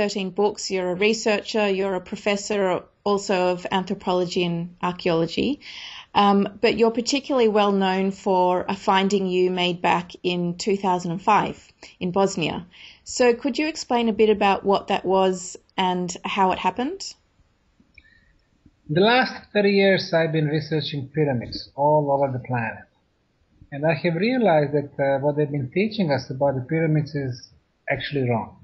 13 books, you're a researcher, you're a professor also of anthropology and archaeology, um, but you're particularly well known for a finding you made back in 2005 in Bosnia. So could you explain a bit about what that was and how it happened? The last 30 years I've been researching pyramids all over the planet. And I have realized that uh, what they've been teaching us about the pyramids is actually wrong.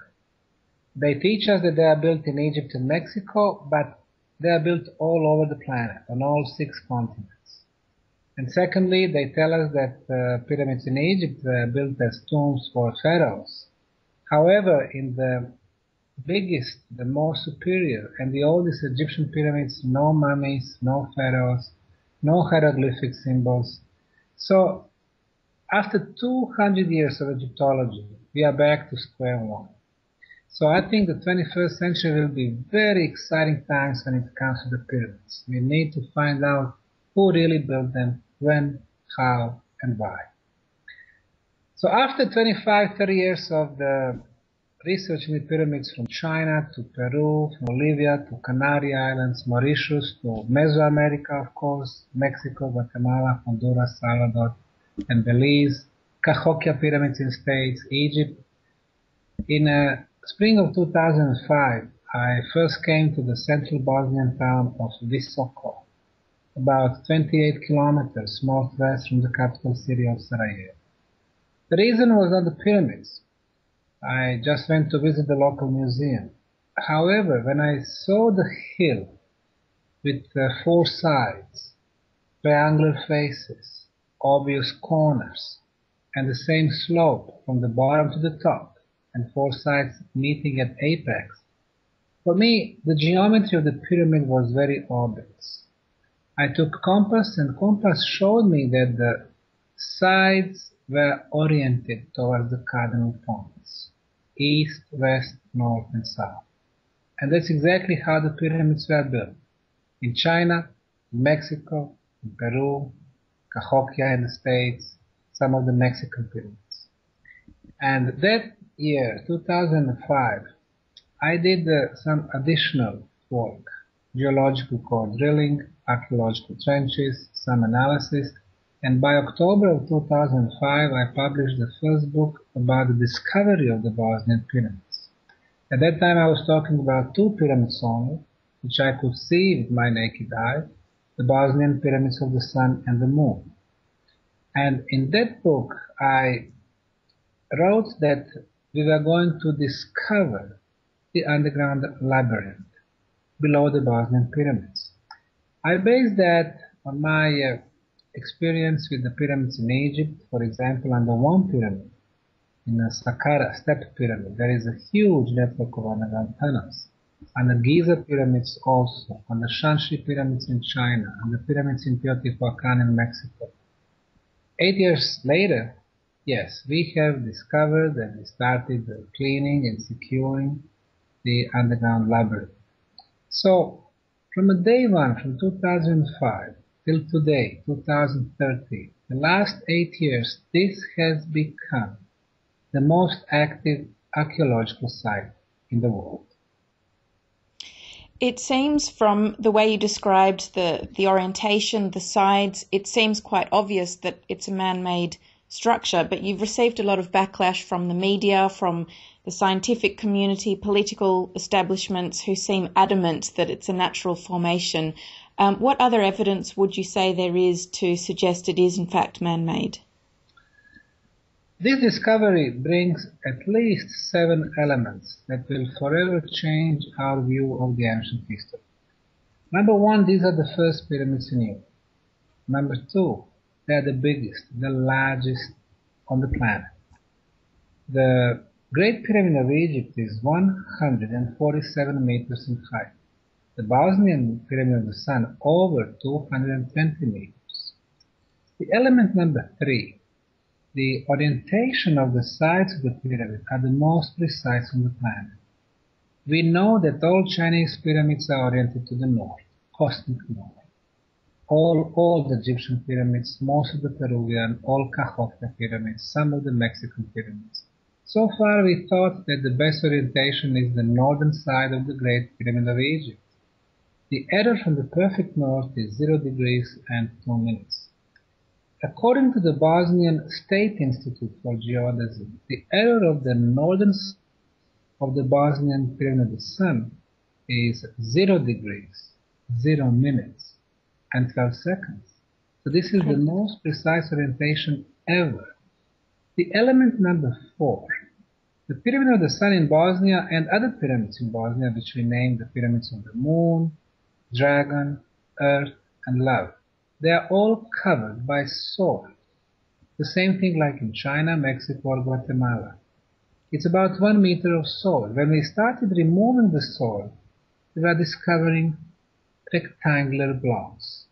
They teach us that they are built in Egypt and Mexico, but they are built all over the planet, on all six continents. And secondly, they tell us that uh, pyramids in Egypt were built as tombs for pharaohs. However, in the biggest, the most superior, and the oldest Egyptian pyramids, no mummies, no pharaohs, no hieroglyphic symbols. So after 200 years of Egyptology, we are back to square one. So I think the 21st century will be very exciting times when it comes to the pyramids. We need to find out who really built them, when, how, and why. So after 25, 30 years of the researching the pyramids from China to Peru, from Bolivia to Canary Islands, Mauritius to Mesoamerica, of course, Mexico, Guatemala, Honduras, Salvador, and Belize, Cahokia pyramids in States, Egypt. In uh, spring of 2005, I first came to the central Bosnian town of Visoko, about 28 kilometers northwest from the capital city of Sarajevo. The reason was not the pyramids. I just went to visit the local museum. However, when I saw the hill with uh, four sides, triangular faces, obvious corners, and the same slope from the bottom to the top, and four sides meeting at apex, for me, the geometry of the pyramid was very obvious. I took compass and compass showed me that the sides were oriented towards the cardinal points east, west, north, and south. And that's exactly how the pyramids were built. In China, in Mexico, in Peru, Cahokia in the States, some of the Mexican pyramids. And that year, 2005, I did uh, some additional work, geological core drilling, archaeological trenches, some analysis, and by October of 2005 I published the first book about the discovery of the Bosnian pyramids. At that time I was talking about two pyramids only, which I could see with my naked eye, the Bosnian pyramids of the sun and the moon. And in that book I wrote that we were going to discover the underground labyrinth below the Bosnian pyramids. I based that on my uh, experience with the pyramids in Egypt, for example, on the one pyramid, in the Saqqara step pyramid, there is a huge network of underground tunnels. And the Giza pyramids also, and the Shanxi pyramids in China, and the pyramids in Teotihuacan in Mexico. Eight years later, yes, we have discovered and started cleaning and securing the underground labyrinth. So, from day one, from 2005, till today, 2013, the last eight years, this has become the most active archaeological site in the world. It seems from the way you described the, the orientation, the sides, it seems quite obvious that it's a man-made structure, but you've received a lot of backlash from the media, from the scientific community, political establishments who seem adamant that it's a natural formation. Um, what other evidence would you say there is to suggest it is in fact man-made? This discovery brings at least seven elements that will forever change our view of the ancient history. Number one, these are the first pyramids in Europe. Number two, they are the biggest, the largest on the planet. The Great Pyramid of Egypt is 147 meters in height the Bosnian Pyramid of the Sun over 220 meters. The element number three, the orientation of the sides of the pyramid are the most precise on the planet. We know that all Chinese pyramids are oriented to the north, cosmic north. All, all the Egyptian pyramids, most of the Peruvian, all Cahokia pyramids, some of the Mexican pyramids. So far we thought that the best orientation is the northern side of the Great Pyramid of Egypt. The error from the perfect north is 0 degrees and 2 minutes. According to the Bosnian State Institute for Geodesy, the error of the northern of the Bosnian Pyramid of the Sun is 0 degrees, 0 minutes, and 12 seconds. So this is the most precise orientation ever. The element number 4, the Pyramid of the Sun in Bosnia and other pyramids in Bosnia, which we named the Pyramids of the Moon, Dragon, Earth, and Love, they are all covered by soil. The same thing like in China, Mexico, or Guatemala. It's about one meter of soil. When we started removing the soil, we were discovering rectangular blocks.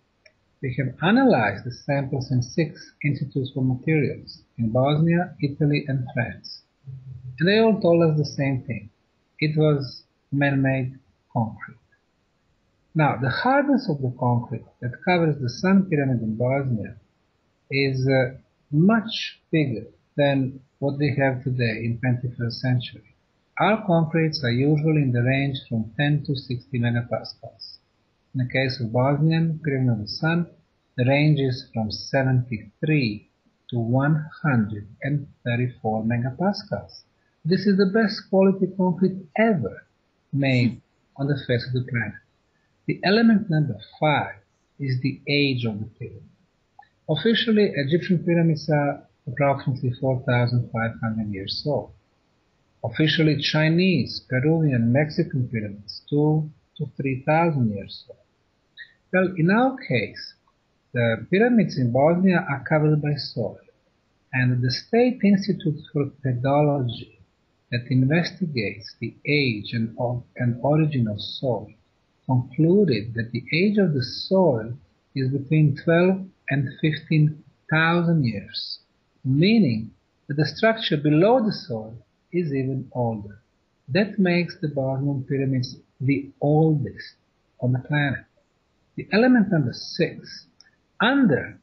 We have analyzed the samples in six institutes for materials in Bosnia, Italy, and France. And they all told us the same thing. It was man-made concrete. Now, the hardness of the concrete that covers the Sun Pyramid in Bosnia is uh, much bigger than what we have today in 21st century. Our concretes are usually in the range from 10 to 60 megapascals. In the case of Bosnian Pyramid of the Sun, the range is from 73 to 134 megapascals. This is the best quality concrete ever made hmm. on the face of the planet. The element number five is the age of the pyramid. Officially, Egyptian pyramids are approximately 4,500 years old. Officially, Chinese, Peruvian, Mexican pyramids, 2 to 3,000 years old. Well, in our case, the pyramids in Bosnia are covered by soil, and the State Institute for Pedology that investigates the age and, and origin of soil concluded that the age of the soil is between 12 and 15,000 years meaning that the structure below the soil is even older. That makes the Bosnian pyramids the oldest on the planet. The element number six, under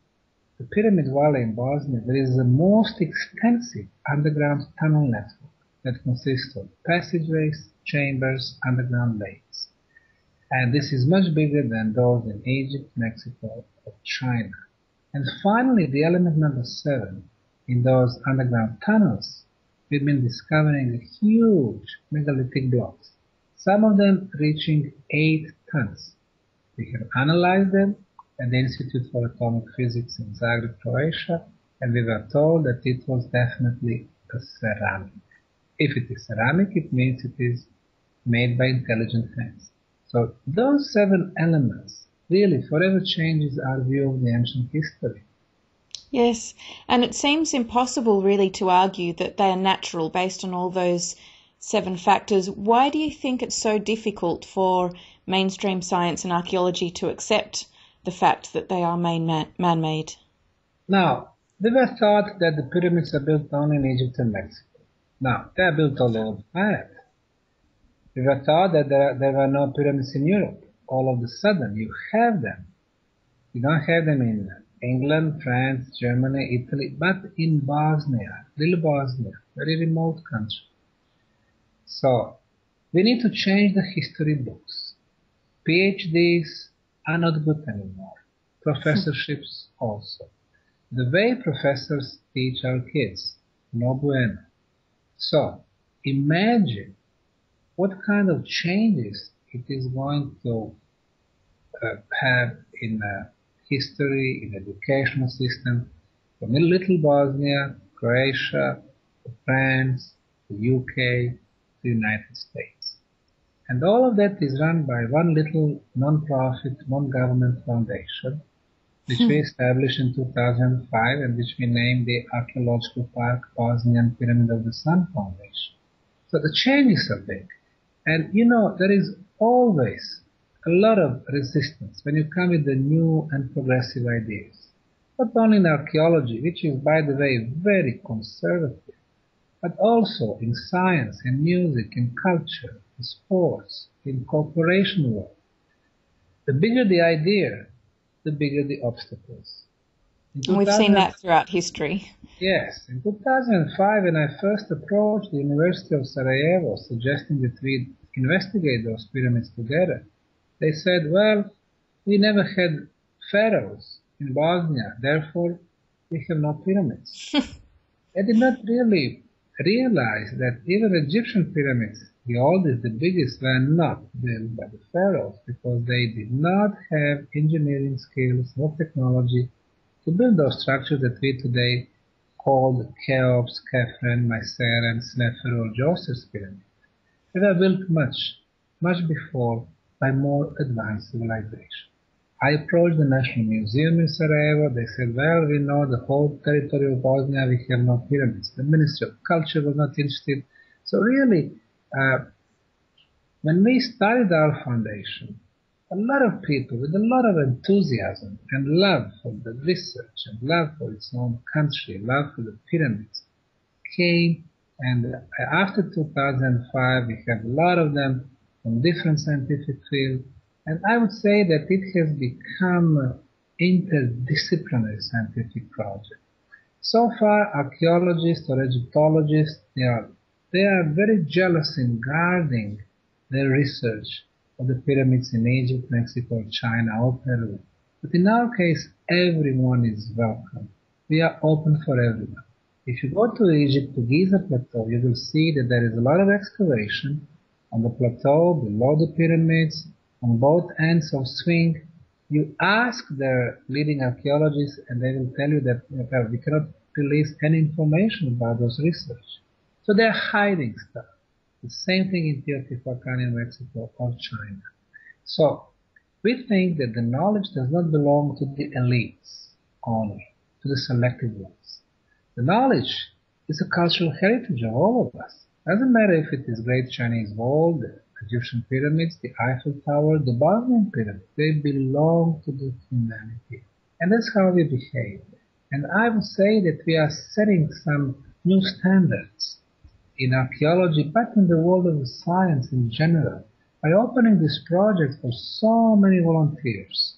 the Pyramid Valley in Bosnia, there is the most extensive underground tunnel network that consists of passageways, chambers, underground lakes. And this is much bigger than those in Egypt, Mexico, or China. And finally, the element number seven, in those underground tunnels, we've been discovering huge megalithic blocks, some of them reaching 8 tons. We have analyzed them at the Institute for Atomic Physics in Zagreb, Croatia, and we were told that it was definitely a ceramic. If it is ceramic, it means it is made by intelligent hands. So those seven elements really forever changes our view of the ancient history. Yes, and it seems impossible really to argue that they are natural based on all those seven factors. Why do you think it's so difficult for mainstream science and archaeology to accept the fact that they are man-made? Now, they were thought that the pyramids are built only in Egypt and Mexico. Now, they are built all over the planet. We were thought that there, there were no pyramids in Europe. All of a sudden, you have them. You don't have them in England, France, Germany, Italy, but in Bosnia, little Bosnia, very remote country. So, we need to change the history books. PhDs are not good anymore. Professorships also. The way professors teach our kids, no bueno. So, imagine what kind of changes it is going to uh, have in uh, history, in educational system, from little Bosnia, Croatia, France, the UK, the United States. And all of that is run by one little non-profit, non-government foundation, which we hmm. established in 2005 and which we named the Archaeological Park Bosnian Pyramid of the Sun Foundation. So the changes are big. And you know, there is always a lot of resistance when you come with the new and progressive ideas. Not only in archaeology, which is, by the way, very conservative, but also in science, in music, in culture, sports, in cooperation work. The bigger the idea, the bigger the obstacles. And we've seen that throughout history. Yes. In 2005, when I first approached the University of Sarajevo suggesting that we investigate those pyramids together, they said, well, we never had pharaohs in Bosnia, therefore we have no pyramids. I did not really realize that even Egyptian pyramids, the oldest, the biggest, were not built by the pharaohs because they did not have engineering skills or technology to build those structures that we today call Cheops, Khafre, Mycere, and Snefer or Djoser's pyramids. They were built much, much before by more advanced civilization. I approached the National Museum in Sarajevo. They said, well, we know the whole territory of Bosnia, we have no pyramids. The Ministry of Culture was not interested. So really, uh, when we started our foundation, a lot of people with a lot of enthusiasm and love for the research and love for its own country, love for the pyramids, came and after 2005 we had a lot of them from different scientific fields and I would say that it has become an interdisciplinary scientific project. So far archaeologists or Egyptologists they are, they are very jealous in guarding their research of the pyramids in Egypt, Mexico, China, or Peru. But in our case, everyone is welcome. We are open for everyone. If you go to Egypt, to Giza Plateau, you will see that there is a lot of excavation on the plateau below the pyramids, on both ends of swing. You ask the leading archaeologists and they will tell you that well, we cannot release any information about those research. So they're hiding stuff. The same thing in Teotihuacan in Mexico or China. So we think that the knowledge does not belong to the elites only, to the selected ones. The knowledge is a cultural heritage of all of us. Doesn't matter if it is Great Chinese Wall, the Egyptian pyramids, the Eiffel Tower, the Bosnian pyramids. They belong to the humanity. And that's how we behave. And I would say that we are setting some new standards in archaeology, but in the world of science in general, by opening this project for so many volunteers.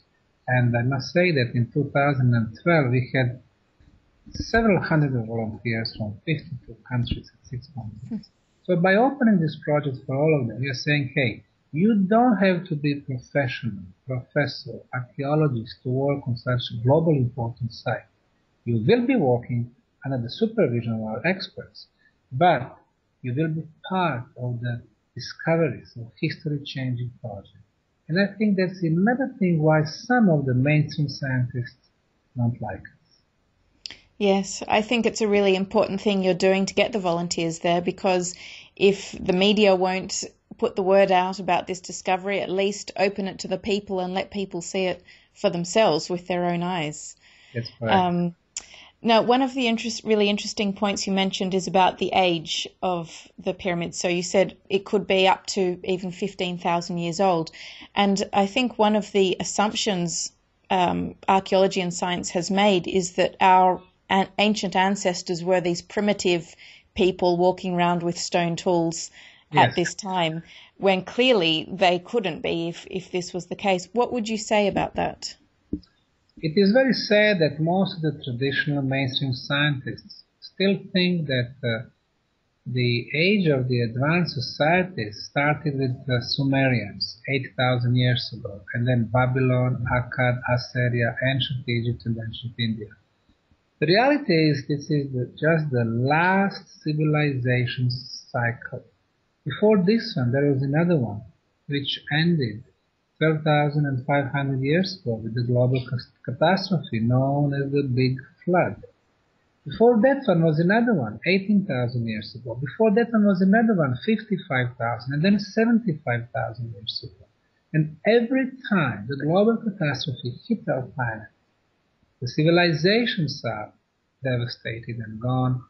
And I must say that in 2012 we had several hundred volunteers from 52 countries at six months. So by opening this project for all of them, we are saying, hey, you don't have to be professional, professor, archaeologist to work on such a global important site. You will be working under the supervision of our experts, but you will be part of the discoveries of history-changing project. And I think that's another thing why some of the mainstream scientists don't like us. Yes, I think it's a really important thing you're doing to get the volunteers there because if the media won't put the word out about this discovery, at least open it to the people and let people see it for themselves with their own eyes. That's right. Um, now, one of the interest, really interesting points you mentioned is about the age of the pyramids. So you said it could be up to even 15,000 years old. And I think one of the assumptions um, archaeology and science has made is that our an- ancient ancestors were these primitive people walking around with stone tools yes. at this time, when clearly they couldn't be if, if this was the case. What would you say about that? It is very sad that most of the traditional mainstream scientists still think that uh, the age of the advanced societies started with the Sumerians 8,000 years ago, and then Babylon, Akkad, Assyria, ancient Egypt, and ancient India. The reality is this is the, just the last civilization cycle. Before this one, there was another one, which ended 12,500 years ago with the global catastrophe known as the Big Flood. Before that one was another one, 18,000 years ago. Before that one was another one, 55,000, and then 75,000 years ago. And every time the global catastrophe hit our planet, the civilizations are devastated and gone,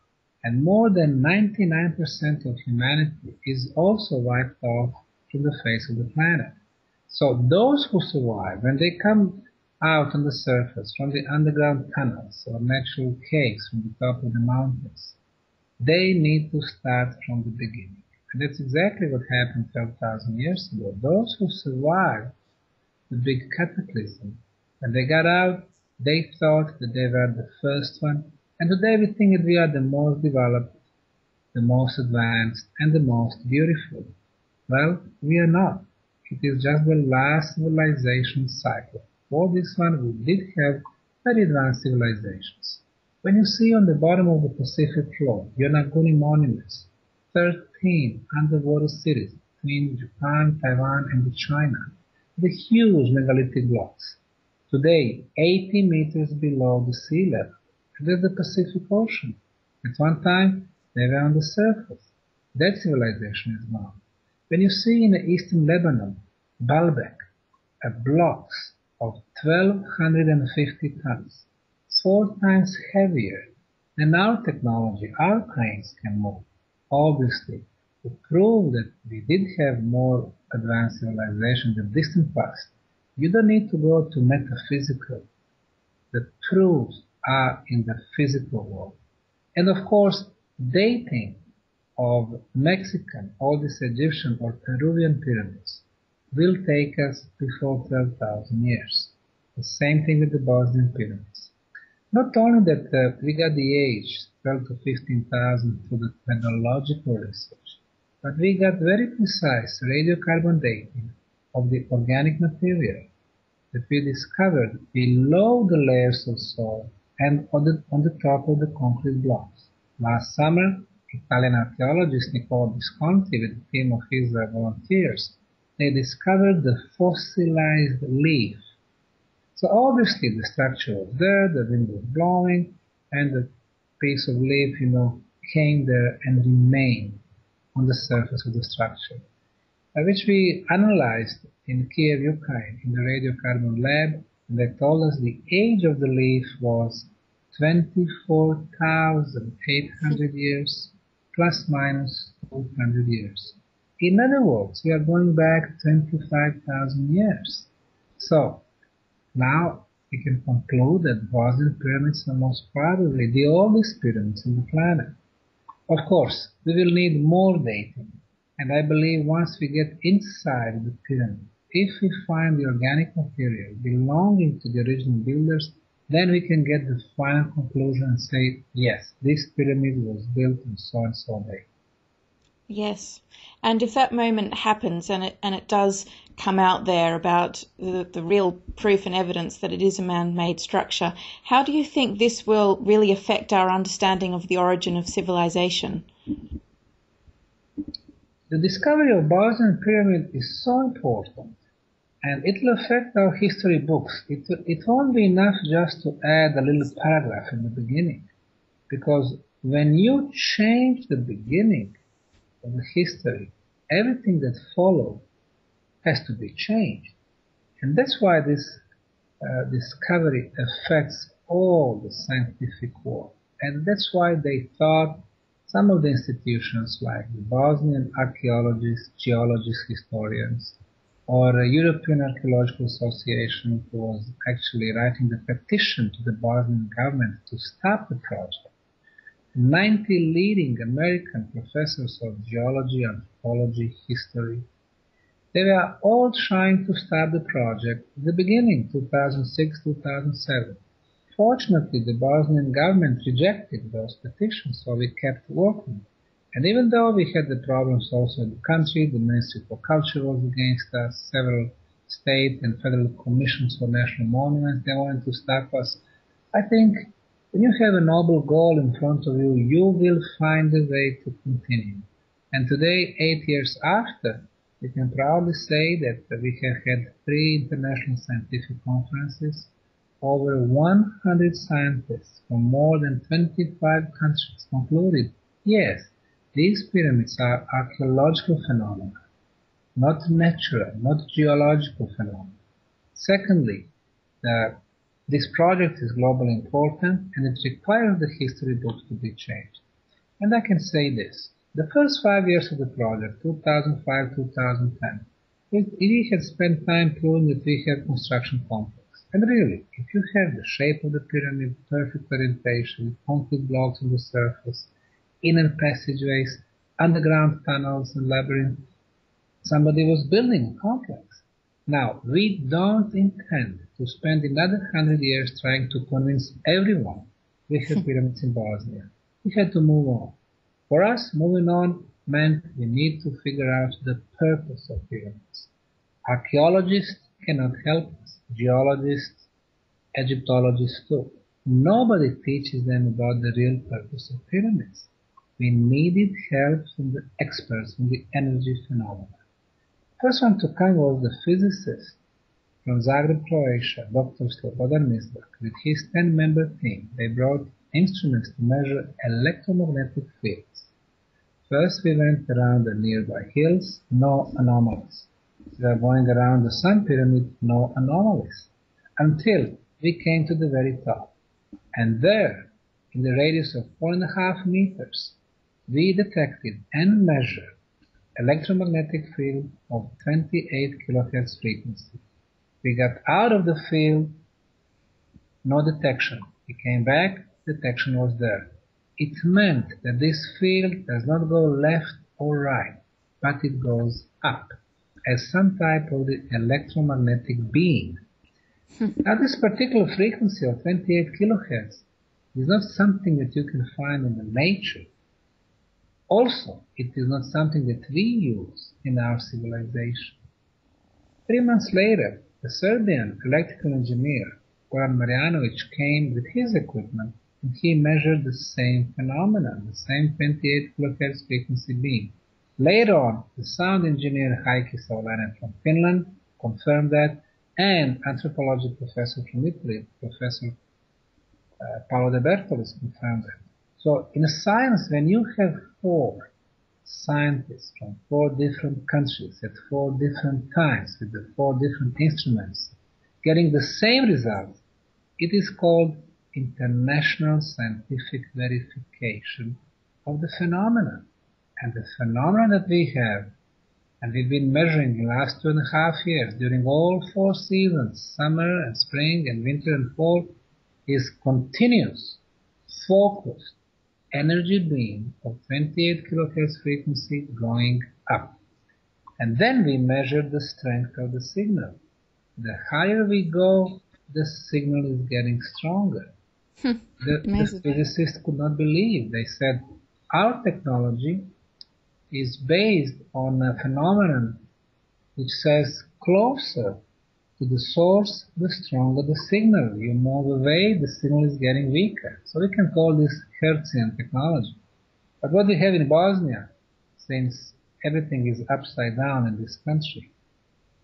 and more than 99% of humanity is also wiped off from the face of the planet. So those who survive, when they come out on the surface from the underground tunnels or natural caves from the top of the mountains, they need to start from the beginning. And that's exactly what happened 12,000 years ago. Those who survived the big cataclysm, when they got out, They thought that they were the first one, and today we think that we are the most developed, the most advanced, and the most beautiful. Well, we are not. It is just the last civilization cycle. For this one, we did have very advanced civilizations. When you see on the bottom of the Pacific floor, Yonaguni monuments, 13 underwater cities between Japan, Taiwan, and China, the huge megalithic blocks, today 80 meters below the sea level, and there's the Pacific Ocean. At one time, they were on the surface. That civilization is gone. When you see in the eastern Lebanon, Baalbek, a blocks of 1250 tons, four times heavier than our technology, our cranes can move. Obviously, to prove that we did have more advanced civilization in the distant past, you don't need to go to metaphysical. The truths are in the physical world. And of course, dating of Mexican, or these Egyptian or Peruvian pyramids will take us before 12,000 years. The same thing with the Bosnian pyramids. Not only that uh, we got the age 12 to 15,000 through the metallurgical research, but we got very precise radiocarbon dating of the organic material that we discovered below the layers of soil and on the, on the top of the concrete blocks. Last summer, Italian archaeologist Nicola Visconti with a team of his volunteers, they discovered the fossilized leaf. So obviously the structure was there, the wind was blowing, and the piece of leaf, you know, came there and remained on the surface of the structure, uh, which we analyzed in Kiev, Ukraine, in the radiocarbon lab, and they told us the age of the leaf was 24,800 years plus minus 200 years. In other words, we are going back 25,000 years. So, now we can conclude that Bosnian pyramids are most probably the oldest pyramids on the planet. Of course, we will need more dating, and I believe once we get inside the pyramid, if we find the organic material belonging to the original builders, then we can get the final conclusion and say, yes, this pyramid was built in so and so day. Yes. And if that moment happens and it and it does come out there about the, the real proof and evidence that it is a man-made structure, how do you think this will really affect our understanding of the origin of civilization? The discovery of Bosnian pyramid is so important and it will affect our history books. It, it won't be enough just to add a little paragraph in the beginning, because when you change the beginning of the history, everything that followed has to be changed. And that's why this uh, discovery affects all the scientific world. And that's why they thought some of the institutions like the Bosnian archaeologists, geologists, historians, or a European Archaeological Association was actually writing the petition to the Bosnian government to stop the project. 90 leading American professors of geology, anthropology, history, they were all trying to stop the project at the beginning, 2006-2007. Fortunately, the Bosnian government rejected those petitions, so we kept working. And even though we had the problems also in the country, the Ministry for Culture was against us, several state and federal commissions for national monuments, they wanted to stop us. I think when you have a noble goal in front of you, you will find a way to continue. And today, eight years after, we can proudly say that we have had three international scientific conferences, over 100 scientists from more than 25 countries concluded, yes, these pyramids are archaeological phenomena, not natural, not geological phenomena. Secondly, this project is globally important and it requires the history books to be changed. And I can say this. The first five years of the project, 2005-2010, we had spent time proving that we have construction complex. And really, if you have the shape of the pyramid, perfect orientation, concrete blocks on the surface, inner passageways, underground tunnels and labyrinths. Somebody was building a complex. Now, we don't intend to spend another hundred years trying to convince everyone we have pyramids in Bosnia. We had to move on. For us, moving on meant we need to figure out the purpose of pyramids. Archaeologists cannot help geologists, Egyptologists too. Nobody teaches them about the real purpose of pyramids. We needed help from the experts in the energy phenomena. First one to come was the physicist from Zagreb, Croatia, Dr. Slobodan Mizdrak. With his 10-member team, they brought instruments to measure electromagnetic fields. First we went around the nearby hills, no anomalies. We are going around the Sun Pyramid, no anomalies. Until we came to the very top. And there, in the radius of four and a half meters, we detected and measured electromagnetic field of 28 kilohertz frequency. We got out of the field, no detection. We came back, detection was there. It meant that this field does not go left or right, but it goes up as some type of the electromagnetic beam. now this particular frequency of 28 kilohertz is not something that you can find in the nature. Also, it is not something that we use in our civilization. Three months later, a Serbian electrical engineer, Goran Marjanovic, came with his equipment and he measured the same phenomenon, the same 28 kilohertz frequency beam. Later on, the sound engineer Heikki Savolainen from Finland confirmed that, and anthropology professor from Italy, Professor uh, Paolo Debertolis confirmed that. So in a science, when you have four scientists from four different countries at four different times with the four different instruments getting the same result, it is called international scientific verification of the phenomenon. And the phenomenon that we have, and we've been measuring in the last two and a half years during all four seasons, summer and spring and winter and fall, is continuous, focused, energy beam of 28 kilohertz frequency going up. And then we measure the strength of the signal. The higher we go, the signal is getting stronger. Hmm. the, the physicists could not believe. They said, our technology is based on a phenomenon which says closer to the source, the stronger the signal. You move away, the signal is getting weaker. So we can call this Hertzian technology. But what we have in Bosnia, since everything is upside down in this country,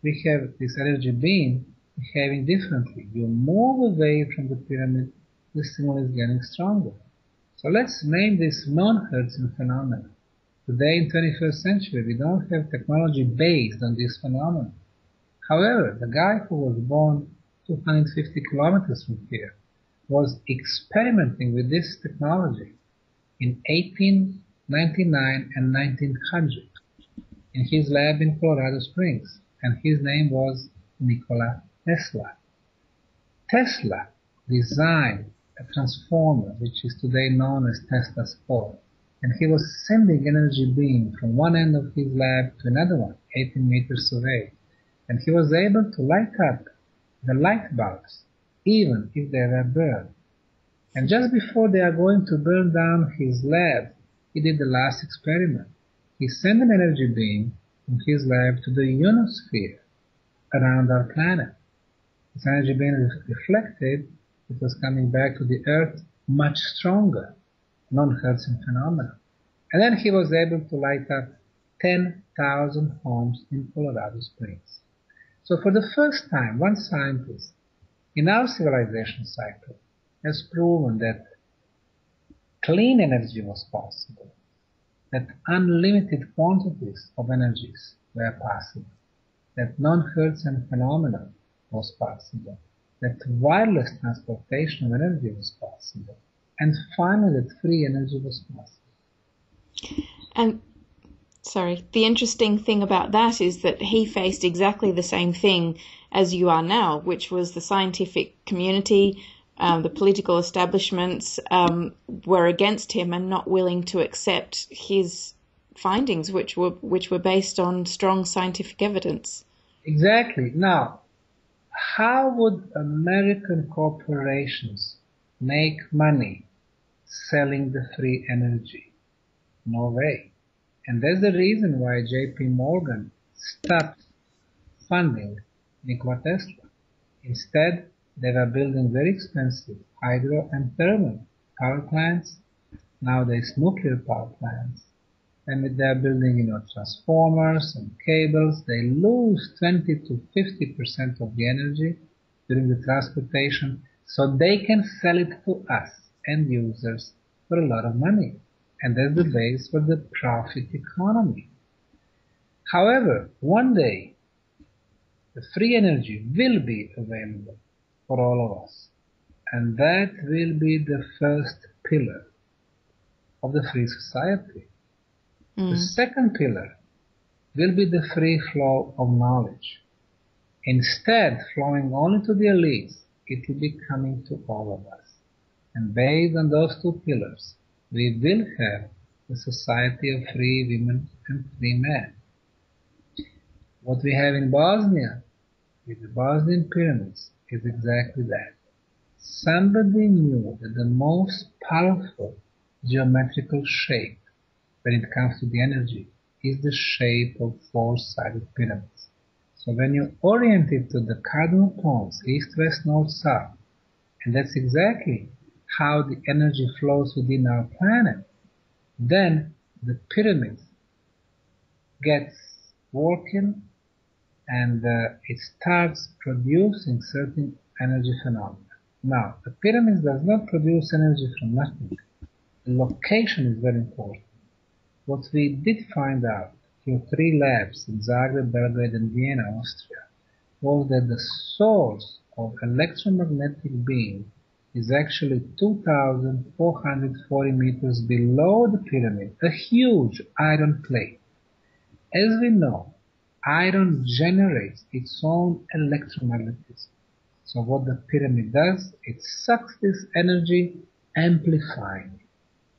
we have this energy beam behaving differently. You move away from the pyramid, the signal is getting stronger. So let's name this non-Hertzian phenomenon. Today in 21st century, we don't have technology based on this phenomenon. However, the guy who was born 250 kilometers from here was experimenting with this technology in 1899 and 1900 in his lab in Colorado Springs, and his name was Nikola Tesla. Tesla designed a transformer which is today known as Tesla's coil, and he was sending energy beam from one end of his lab to another one, 18 meters away, and he was able to light up the light bulbs even if they were burned. And just before they are going to burn down his lab, he did the last experiment. He sent an energy beam from his lab to the ionosphere around our planet. This energy beam reflected, it was coming back to the Earth much stronger, non-Hertzian phenomena. And then he was able to light up 10,000 homes in Colorado Springs. So for the first time, one scientist in our civilization cycle has proven that clean energy was possible, that unlimited quantities of energies were possible, that non-Hertzian phenomena was possible, that wireless transportation of energy was possible, and finally free energy was. And sorry, the interesting thing about that is that he faced exactly the same thing as you are now, which was the scientific community, um, the political establishments um, were against him and not willing to accept his findings, which were which were based on strong scientific evidence. Exactly. Now, how would American corporations make money selling the free energy? No way. And that's the reason why JP Morgan stopped funding Nikola Tesla. Instead, they were building very expensive hydro and thermal power plants, nowadays nuclear power plants. And they're building, you know, transformers and cables. They lose 20 to 50% of the energy during the transportation so they can sell it to us end users for a lot of money. And that's the base for the profit economy. However, one day the free energy will be available for all of us. And that will be the first pillar of the free society. Mm. The second pillar will be the free flow of knowledge. Instead, flowing only to the elites, it will be coming to all of us. And based on those two pillars, we will have a society of free women and free men. What we have in Bosnia, with the Bosnian pyramids, is exactly that. Somebody knew that the most powerful geometrical shape when it comes to the energy is the shape of four-sided pyramids. So when you orient it to the cardinal points, east, west, north, south, and that's exactly how the energy flows within our planet, then the pyramid gets working and uh, it starts producing certain energy phenomena. Now, the pyramid does not produce energy from nothing. The location is very important. What we did find out through three labs in Zagreb, Belgrade and Vienna, Austria, was that the source of electromagnetic beam is actually 2,440 meters below the pyramid, a huge iron plate. As we know, iron generates its own electromagnetism. So what the pyramid does, it sucks this energy, amplifying it.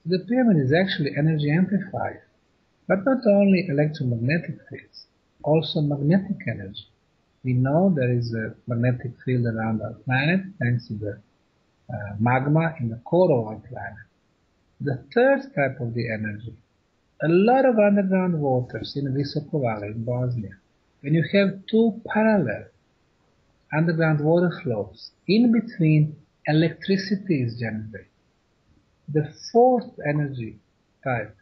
The pyramid is actually energy amplifier, but not only electromagnetic fields, also magnetic energy. We know there is a magnetic field around our planet thanks to the uh, magma in the core of our planet. The third type of the energy a lot of underground waters in Visoko Valley in Bosnia. When you have two parallel underground water flows, in between electricity is generated. The fourth energy type,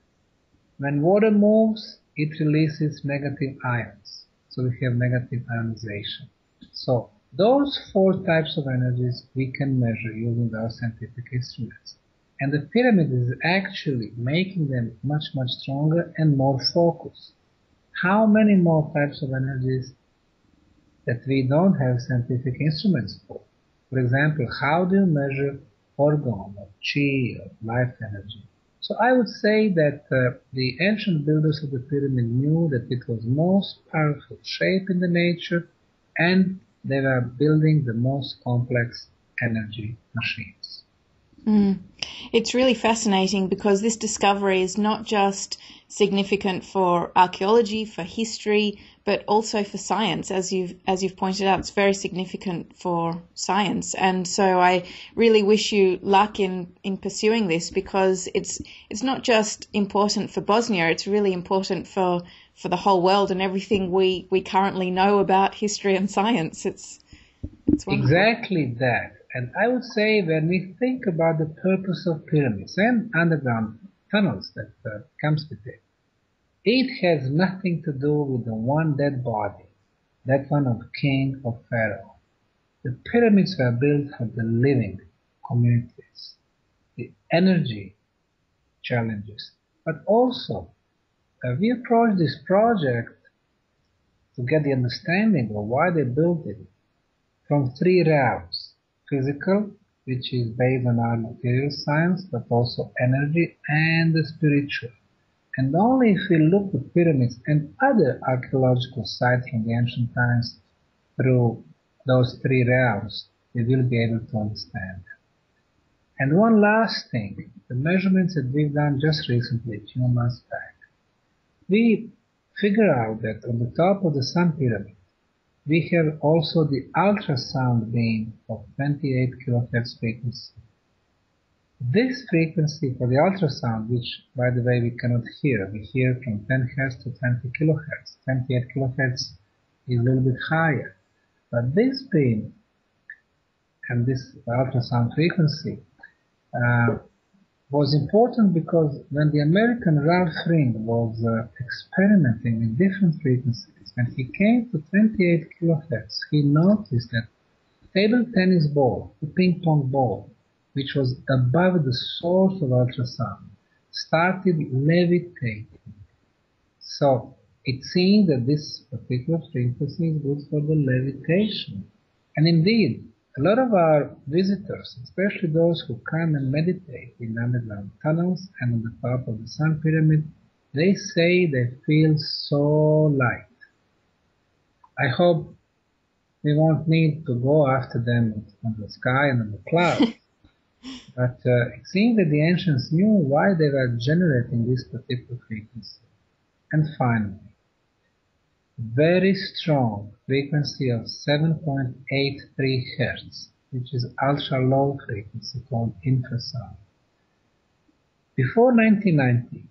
when water moves, it releases negative ions. So we have negative ionization. So those four types of energies we can measure using our scientific instruments. And the pyramid is actually making them much, much stronger and more focused. How many more types of energies that we don't have scientific instruments for? For example, how do you measure orgone or chi or life energy? So I would say that uh, the ancient builders of the pyramid knew that it was most powerful shape in the nature and they were building the most complex energy machines. Mm. It's really fascinating because this discovery is not just significant for archaeology, for history, but also for science. As you've as you've pointed out, it's very significant for science. And so I really wish you luck in in pursuing this because it's it's not just important for Bosnia. It's really important for for the whole world and everything we we currently know about history and science. It's it's exactly that. And I would say when we think about the purpose of pyramids and underground tunnels that uh, comes with it, it has nothing to do with the one dead body, that one of king or pharaoh. The pyramids were built for the living communities, the energy challenges, but also we approached this project to get the understanding of why they built it from three realms physical, which is based on our material science, but also energy and the spiritual. And only if we look at pyramids and other archaeological sites from the ancient times through those three realms, we will be able to understand. And one last thing, the measurements that we've done just recently, a few months back, we figure out that on the top of the Sun Pyramid, we have also the ultrasound beam of 28 kilohertz frequency. This frequency for the ultrasound, which by the way we cannot hear, we hear from 10 Hz to 20 kilohertz. 28 kilohertz is a little bit higher. But this beam and this ultrasound frequency uh, was important because when the American Ralph Ring was uh, experimenting with different frequencies, when he came to 28 kilohertz, he noticed that table tennis ball, the ping pong ball, which was above the source of ultrasound, started levitating. So it seemed that this particular frequency is good for the levitation. And indeed, a lot of our visitors, especially those who come and meditate in the underground tunnels and on the top of the Sun Pyramid, they say they feel so light. I hope we won't need to go after them on the sky and on the clouds. But uh, it seems that the ancients knew why they were generating this particular frequency. And finally, very strong frequency of 7.83 Hz, which is ultra low frequency called infrasound. Before 1990,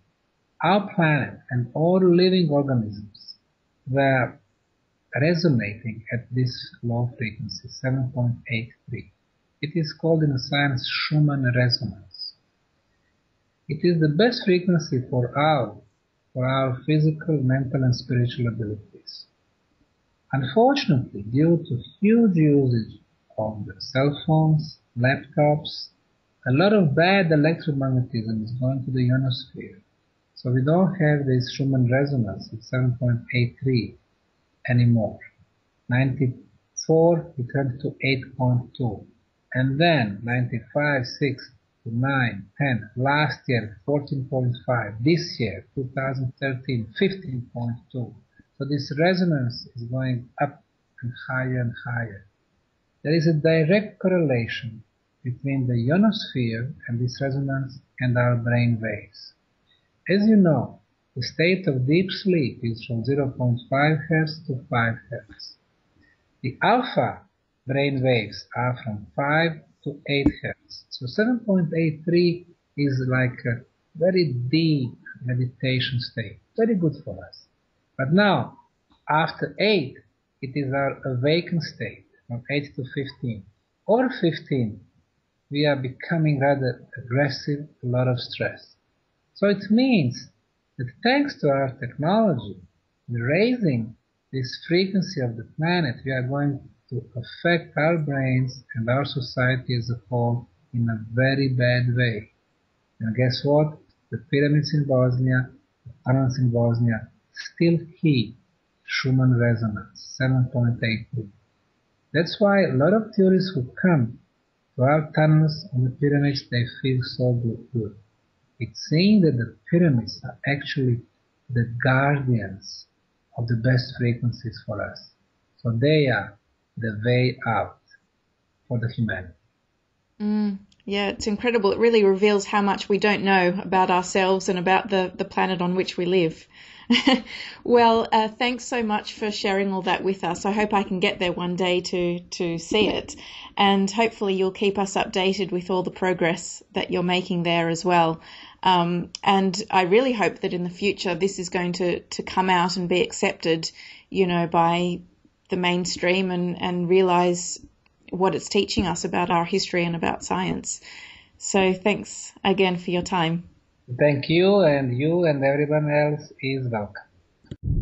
our planet and all living organisms were resonating at this low frequency, 7.83. It is called in science Schumann resonance. It is the best frequency for our, for our physical, mental and spiritual abilities. Unfortunately, due to huge usage of the cell phones, laptops, a lot of bad electromagnetism is going to the ionosphere. So we don't have this Schumann resonance at 7.83 anymore. 94 we turned to 8.2 and then 95, 6 to 9, 10, last year 14.5, this year 2013 15.2. So this resonance is going up and higher and higher. There is a direct correlation between the ionosphere and this resonance and our brain waves. As you know, the state of deep sleep is from 0.5 Hz to 5 Hz. The alpha brain waves are from 5 to 8 Hz. So 7.83 is like a very deep meditation state. Very good for us. But now, after 8, it is our awakened state, from 8 to 15. Over 15, we are becoming rather aggressive, a lot of stress. So it means that thanks to our technology, raising this frequency of the planet, we are going to affect our brains and our society as a whole in a very bad way. And guess what? The pyramids in Bosnia, the tunnels in Bosnia, still keep Schumann resonance, 7.83. That's why a lot of tourists who come to our tunnels and the pyramids, they feel so good. good. It's saying that the pyramids are actually the guardians of the best frequencies for us. So they are the way out for the humanity. Mm, yeah, it's incredible. It really reveals how much we don't know about ourselves and about the, the planet on which we live. well, uh, thanks so much for sharing all that with us. I hope I can get there one day to, to see it. And hopefully you'll keep us updated with all the progress that you're making there as well. Um, and I really hope that in the future this is going to, to come out and be accepted, you know, by the mainstream and, and realize what it's teaching us about our history and about science. So thanks again for your time. Thank you, and you and everyone else is welcome.